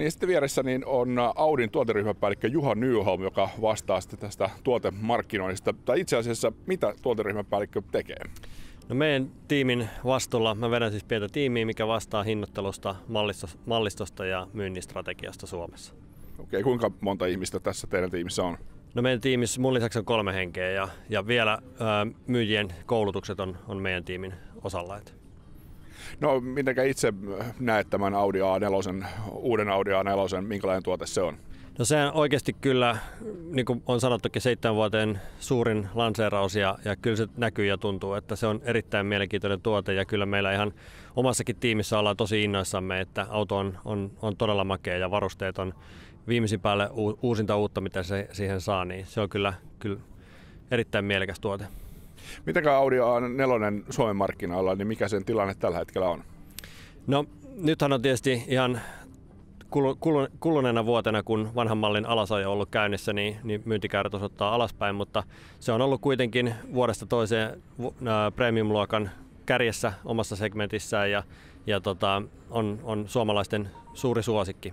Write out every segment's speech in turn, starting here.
Niin sitten vieressä niin on Audin tuoteryhmäpäällikkö Juha Nyholm, joka vastaa sitten tästä tuotemarkkinoinnista. Tai itse asiassa, mitä tuoteryhmäpäällikkö tekee? No meidän tiimin vastuulla, mä vedän siis pientä tiimiä, mikä vastaa hinnoittelusta, mallistosta ja myynnistrategiasta Suomessa. Okei, kuinka monta ihmistä tässä teidän tiimissä on? No meidän tiimissä mun lisäksi on kolme henkeä ja, ja vielä ää, myyjien koulutukset on, on meidän tiimin osalla. No mitenkä itse näet tämän Audi A4, uuden Audi A4, minkälainen tuote se on? No se on oikeasti kyllä, niin kuin on sanottukin, seitsemän vuoteen suurin lanseeraus ja, ja kyllä se näkyy ja tuntuu, että se on erittäin mielenkiintoinen tuote ja kyllä meillä ihan omassakin tiimissä ollaan tosi innoissamme, että auto on, on, on todella makea ja varusteet on viimeisin päälle uusinta uutta, mitä se siihen saa, niin se on kyllä, kyllä erittäin mielekäs tuote. Mitäkään Audi A4 Suomen markkinoilla, niin mikä sen tilanne tällä hetkellä on? No nythän on tietysti ihan kuluneena vuotena, kun vanhan mallin alasajo on ollut käynnissä, niin, niin myyntikäyrät osoittaa alaspäin, mutta se on ollut kuitenkin vuodesta toiseen premium-luokan kärjessä omassa segmentissään ja, ja tota, on, on suomalaisten suuri suosikki.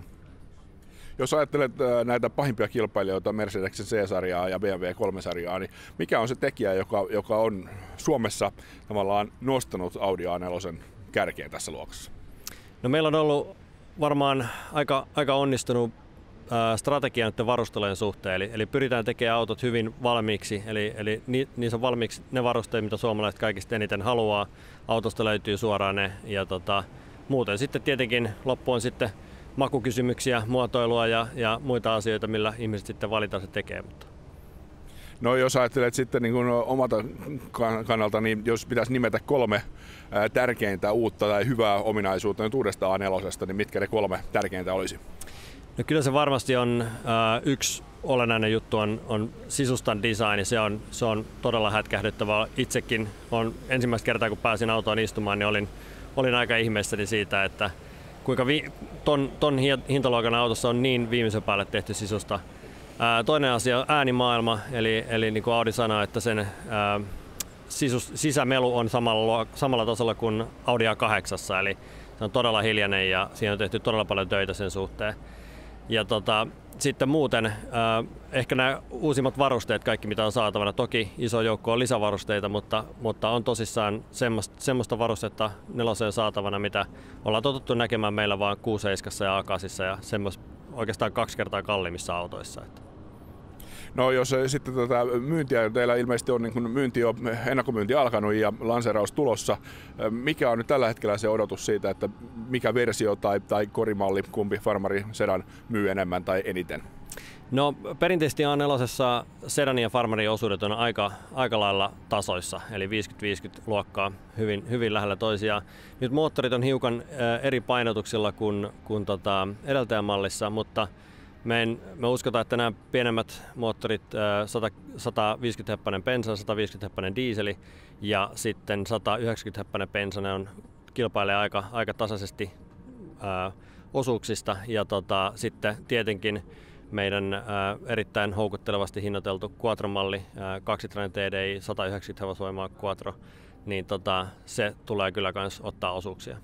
Jos ajattelet näitä pahimpia kilpailijoita, Mercedesen C-sarjaa ja BMW 3-sarjaa, niin mikä on se tekijä, joka, joka on Suomessa tavallaan nostanut Audi A4 kärkeen tässä luokassa? No meillä on ollut varmaan aika, aika onnistunut strategia näiden varustelujen suhteen, eli, eli pyritään tekemään autot hyvin valmiiksi, eli, eli ni, niissä on valmiiksi ne varusteet, mitä suomalaiset kaikista eniten haluaa, autosta löytyy suoraan ne, ja tota, muuten sitten tietenkin loppu on sitten makukysymyksiä, muotoilua ja, ja muita asioita, millä ihmiset sitten valitaan se tekee. Mutta. No jos ajattelet sitten niin kuin omalta kannalta, niin jos pitäisi nimetä kolme tärkeintä uutta tai hyvää ominaisuutta nyt uudesta A4, niin mitkä ne kolme tärkeintä olisi? No kyllä se varmasti on äh, yksi olennainen juttu on, on sisustan design. Se on, se on todella hätkähdyttävää. Itsekin on ensimmäistä kertaa, kun pääsin autoon istumaan, niin olin, olin aika ihmeessäni siitä, että kuinka vi, ton, ton hintaluokan autossa on niin viimeisen päälle tehty sisusta. Ää, toinen asia on äänimaailma, eli, eli niin kuin Audi sanoi, että sen ää, sisus, sisämelu on samalla, samalla tasolla kuin Audi A8, eli se on todella hiljainen ja siinä on tehty todella paljon töitä sen suhteen. Ja tota, sitten muuten äh, ehkä nämä uusimmat varusteet, kaikki mitä on saatavana. Toki iso joukko on lisävarusteita, mutta, mutta on tosissaan semmoista, semmoista varustetta neloseen saatavana, mitä ollaan totuttu näkemään meillä vain 6 ja A8 ja semmoista oikeastaan kaksi kertaa kalliimmissa autoissa. Että. No jos sitten tätä myyntiä, teillä ilmeisesti on niin kuin myynti jo, ennakkomyynti alkanut ja lanseeraus tulossa. Mikä on nyt tällä hetkellä se odotus siitä, että mikä versio tai, tai korimalli, kumpi farmari sedan myy enemmän tai eniten? No perinteisesti A4 sedanin ja farmarin osuudet on aika, aika lailla tasoissa, eli 50-50 luokkaa hyvin, hyvin lähellä toisiaan. Nyt moottorit on hiukan eri painotuksilla kuin, kuin tota edeltäjämallissa, mutta me, en, me uskotaan, että nämä pienemmät moottorit, 100, 150 heppainen bensa, 150 heppainen diiseli ja sitten 190 heppainen bensa, ne on, kilpailee aika, aika tasaisesti ää, osuuksista. Ja tota, sitten tietenkin meidän ää, erittäin houkuttelevasti hinnoiteltu Quattro-malli, kaksitrainen TDI, 190 hevosvoimaa Quattro, niin tota, se tulee kyllä myös ottaa osuuksia.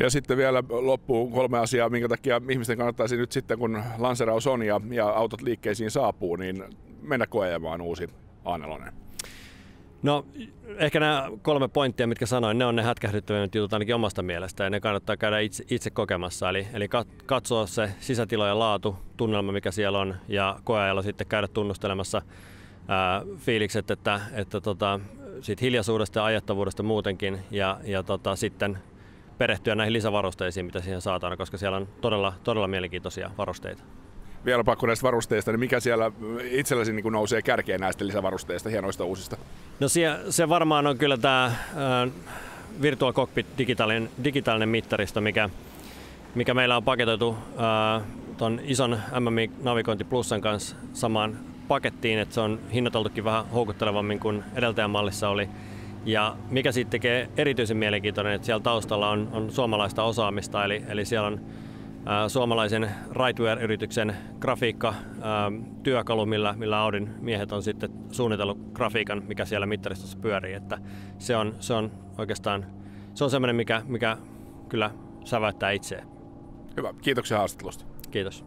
Ja sitten vielä loppuun kolme asiaa, minkä takia ihmisten kannattaisi nyt sitten, kun lanseraus on ja, ja autot liikkeisiin saapuu, niin mennä koeamaan uusi A4. No ehkä nämä kolme pointtia, mitkä sanoin, ne on ne hätkähdyttävät jutut ainakin omasta mielestä ja ne kannattaa käydä itse, itse kokemassa. Eli, eli katsoa se sisätilojen laatu, tunnelma mikä siellä on ja koeajalla sitten käydä tunnustelemassa ää, fiilikset, että, että tota, siitä hiljaisuudesta ja ajattavuudesta muutenkin ja, ja tota, sitten perehtyä näihin lisävarusteisiin, mitä siihen saadaan, koska siellä on todella, todella mielenkiintoisia varusteita. Vielä pakko näistä varusteista, niin mikä siellä itselläsi niin nousee kärkeen näistä lisävarusteista, hienoista uusista? No se, se varmaan on kyllä tämä Virtual Cockpit digitaalinen, digitaalinen mittaristo, mikä, mikä meillä on paketoitu tuon ison MMI Navigointi Plusan kanssa samaan pakettiin, että se on hinnoiteltukin vähän houkuttelevammin kuin edeltäjän mallissa oli. Ja mikä siitä tekee erityisen mielenkiintoinen, että siellä taustalla on, on suomalaista osaamista, eli, eli siellä on ää, suomalaisen Rightware-yrityksen grafiikka, ää, työkalu, millä, millä Audin miehet on sitten suunnitellut grafiikan, mikä siellä mittaristossa pyörii. Että se, on, se on oikeastaan se on semmoinen, mikä, mikä kyllä säväyttää itseä. Hyvä, kiitoksia haastattelusta. Kiitos.